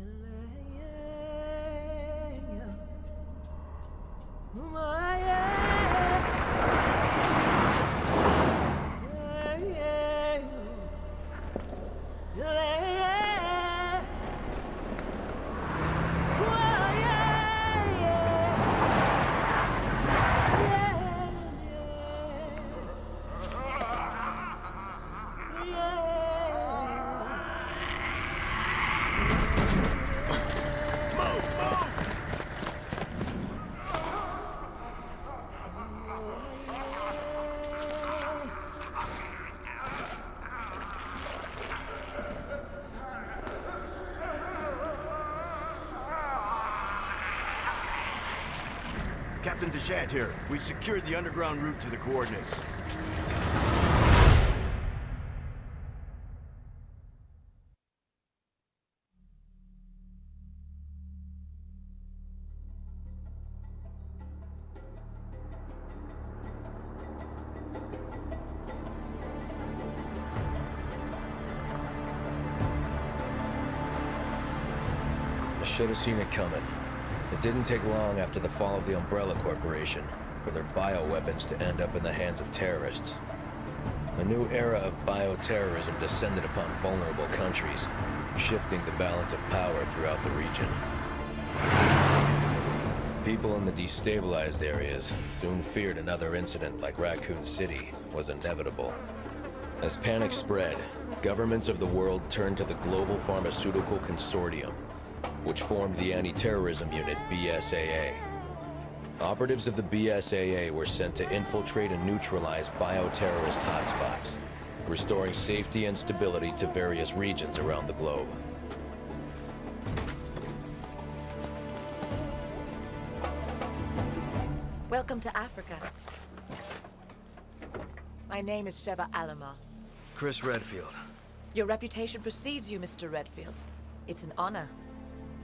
in Captain DeChant here. We've secured the underground route to the coordinates. I should have seen it coming. It didn't take long after the fall of the Umbrella Corporation for their bioweapons to end up in the hands of terrorists. A new era of bioterrorism descended upon vulnerable countries, shifting the balance of power throughout the region. People in the destabilized areas soon feared another incident like Raccoon City was inevitable. As panic spread, governments of the world turned to the Global Pharmaceutical Consortium, which formed the anti-terrorism unit BSAA. Operatives of the BSAA were sent to infiltrate and neutralize bioterrorist hotspots, restoring safety and stability to various regions around the globe. Welcome to Africa. My name is Sheva Alomar. Chris Redfield. Your reputation precedes you, Mr. Redfield. It's an honor.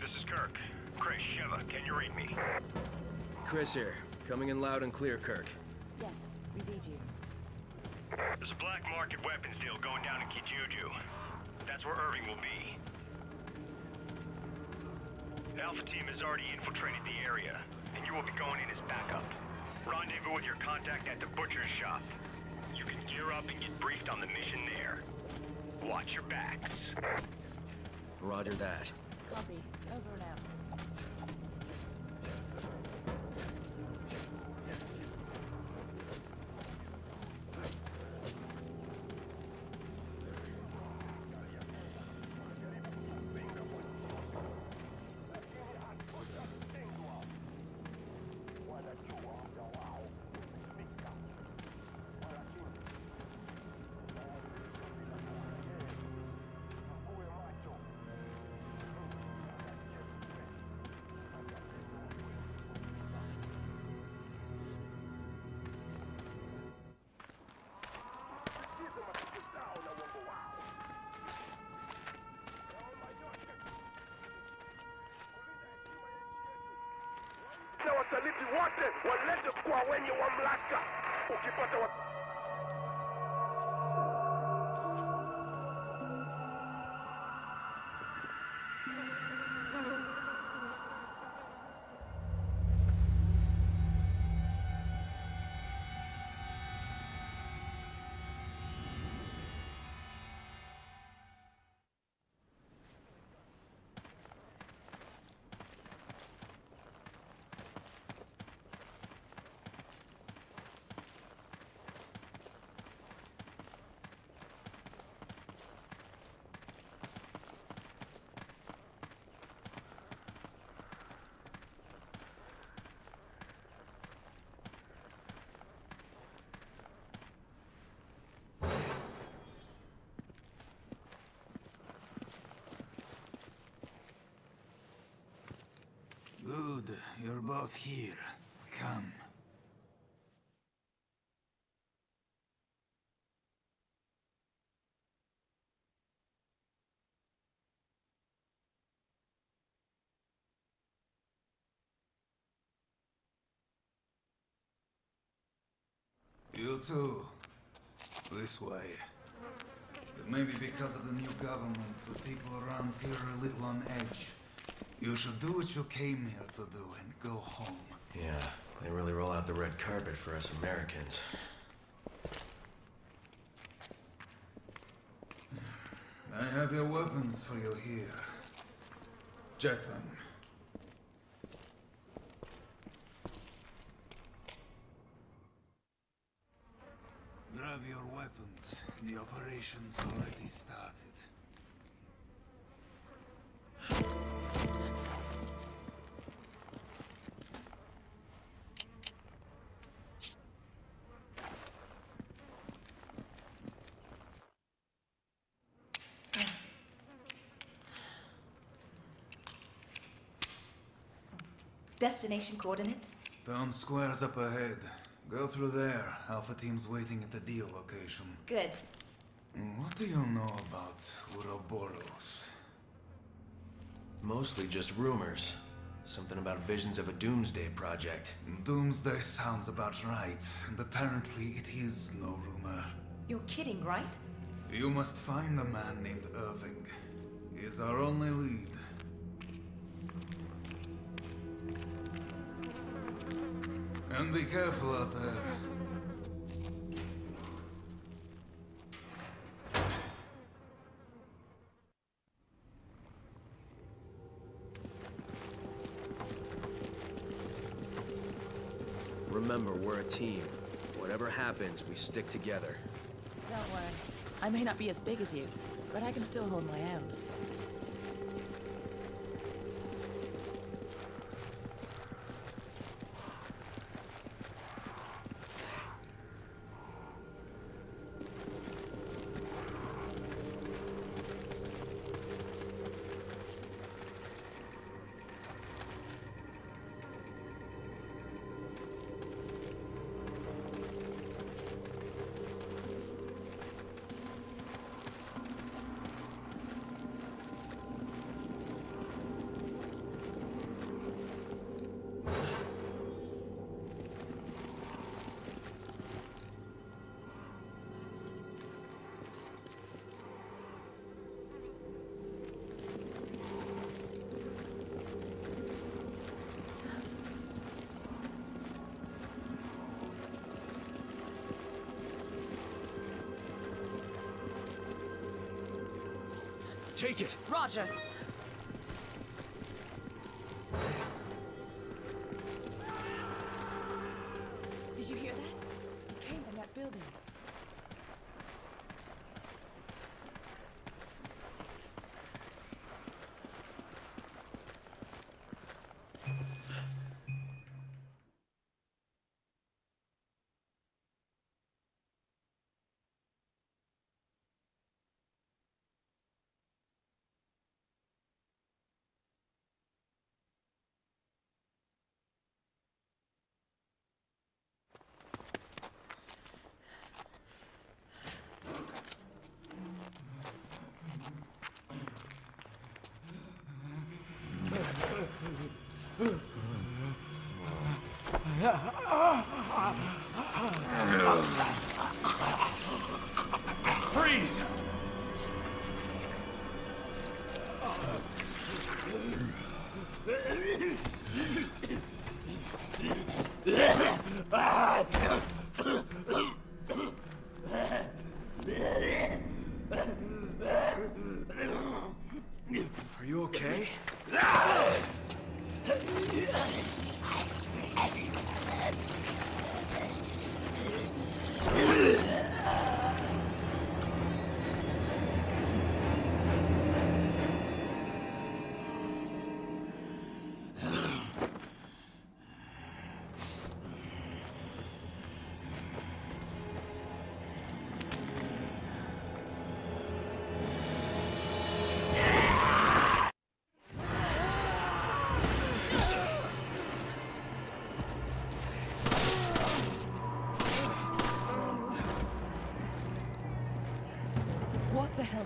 This is Kirk. Chris, Sheva, can you read me? Chris here. Coming in loud and clear, Kirk. Yes, we read you. There's a black market weapons deal going down in Kijuju. That's where Irving will be. The Alpha team has already infiltrated the area, and you will be going in as backup. Rendezvous with your contact at the butcher's shop. You can gear up and get briefed on the mission there. Watch your backs. Roger that. Copy. Over and out. Wasaliti wote walete kwa wenye mamlaka. Ukipata wa... both here. Come. You too. This way. It may be because of the new government, the people around here are a little on edge. You should do what you came here to do and go home. Yeah, they really roll out the red carpet for us Americans. I have your weapons for you here. Check them. Grab your weapons. The operation's already started. Destination coordinates? Town square's up ahead. Go through there. Alpha team's waiting at the deal location. Good. Mm, what do you know about Uroboros? Mostly just rumors. Something about visions of a doomsday project. Doomsday sounds about right, and apparently it is no rumor. You're kidding, right? You must find a man named Irving. He's our only lead. And be careful out there. Remember, we're a team. Whatever happens, we stick together. Don't worry. I may not be as big as you, but I can still hold my own. Take it! Roger.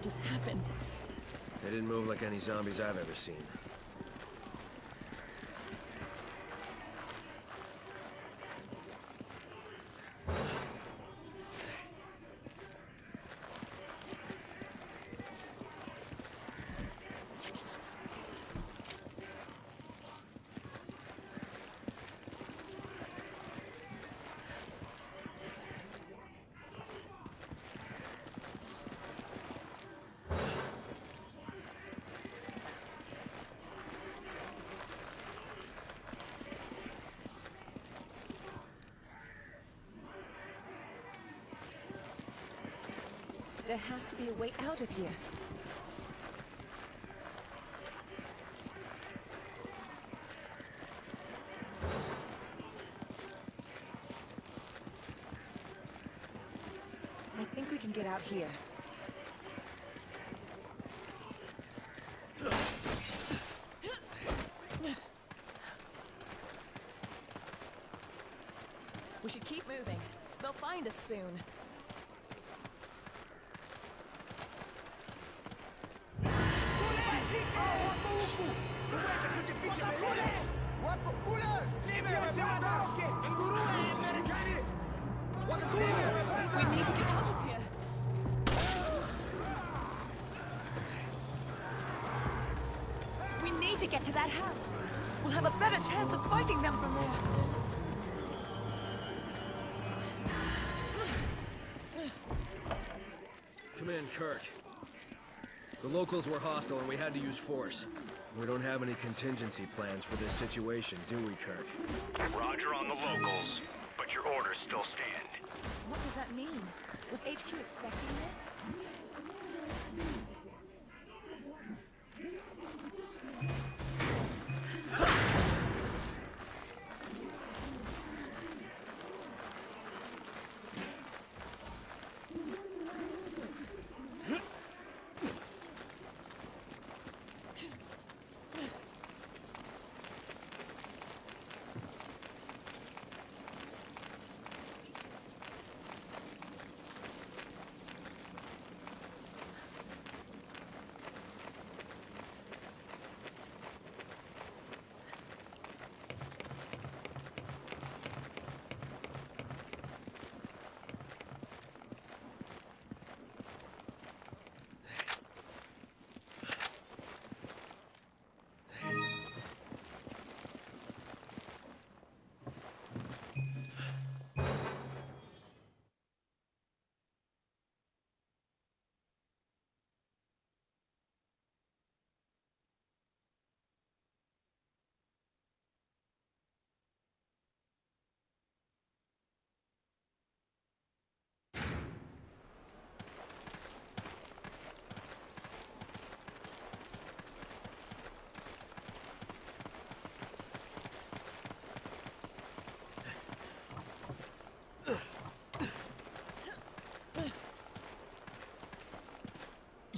Just happened? They didn't move like any zombies I've ever seen. There has to be a way out of here. I think we can get out here. We should keep moving. They'll find us soon. To get to that house. We'll have a better chance of fighting them from there. Come in, Kirk. The locals were hostile and we had to use force. We don't have any contingency plans for this situation, do we, Kirk? Roger on the locals, but your orders still stand. What does that mean? Was HQ expecting this?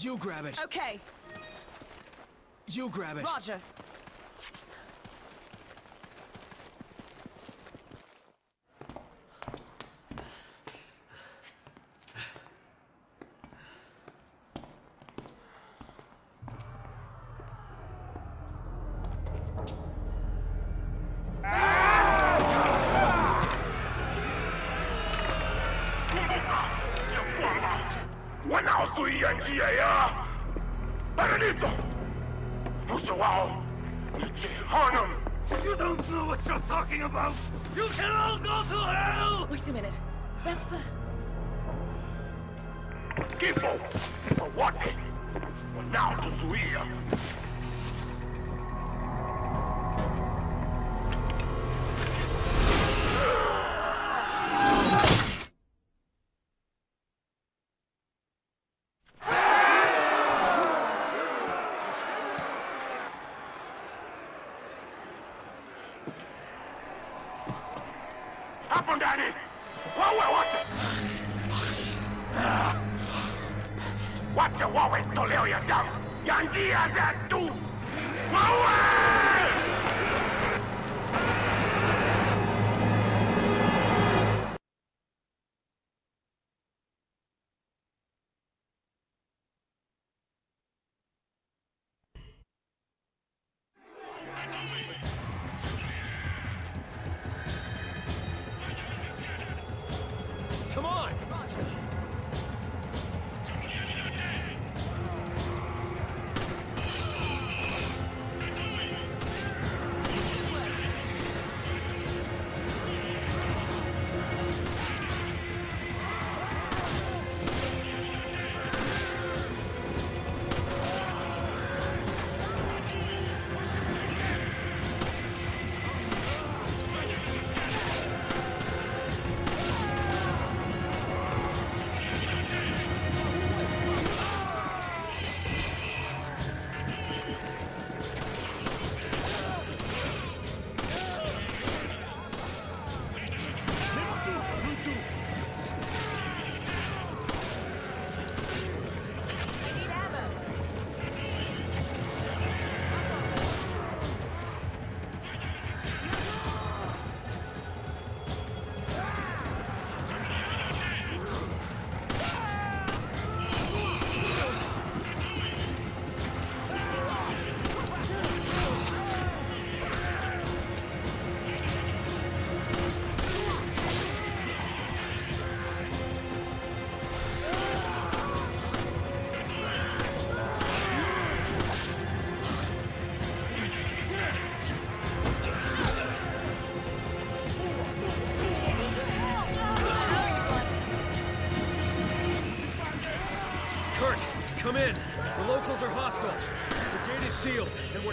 You grab it. Okay, You grab it. Roger. Kifo kwa wote wanaotuzuia. hapo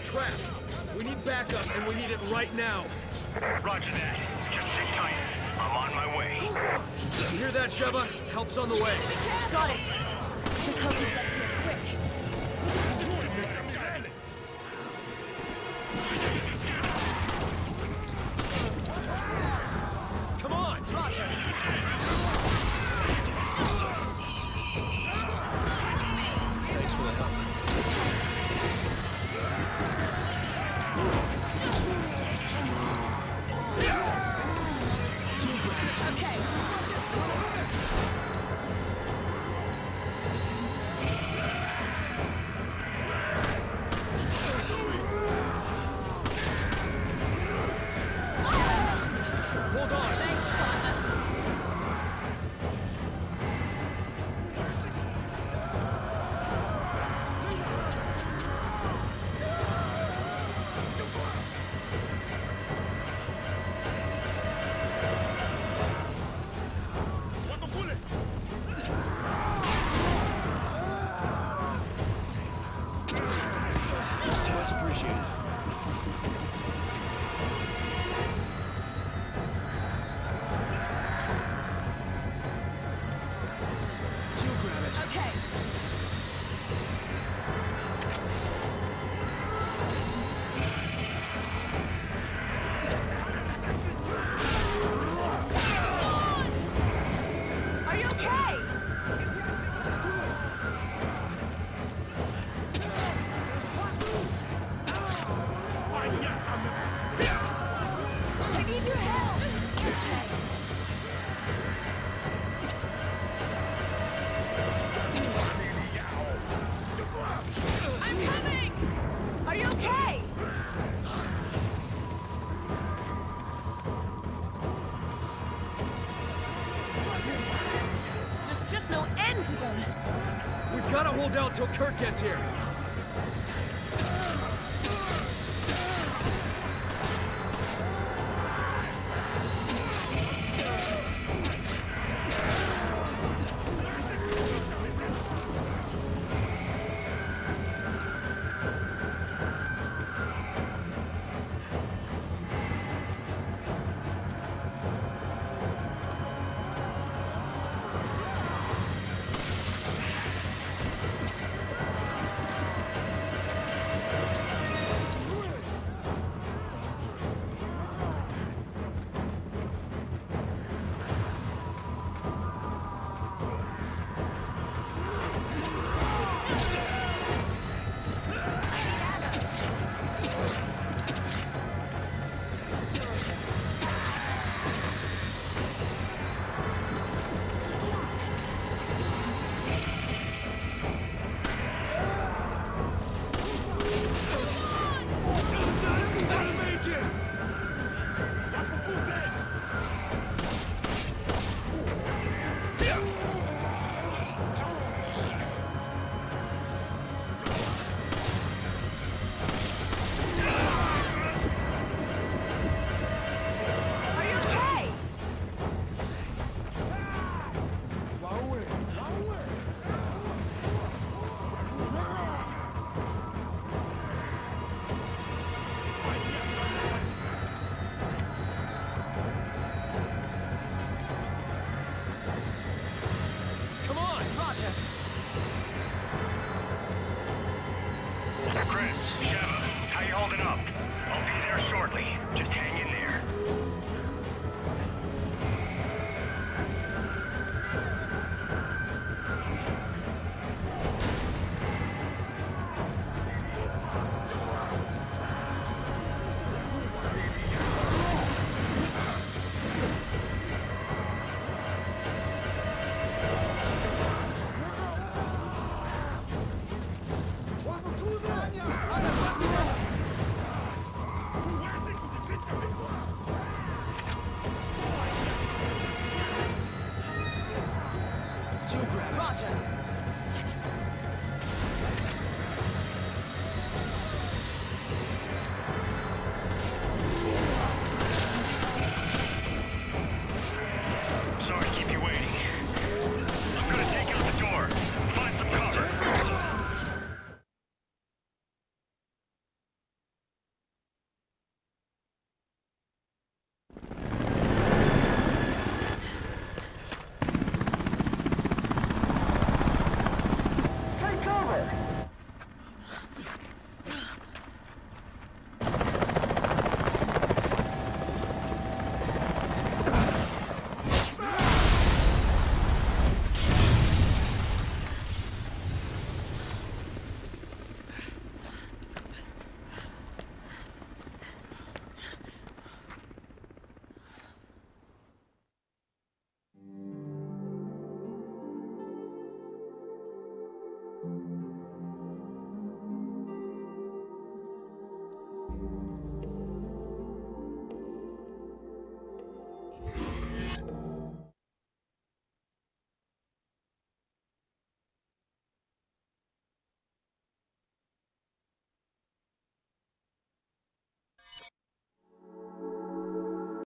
trapped. We need backup, and we need it right now. Roger that. Just sit tight. I'm on my way. You hear that, Sheva? Help's on the way. Got it. Just hope he Just no end to them. We've got to hold out till Kirk gets here.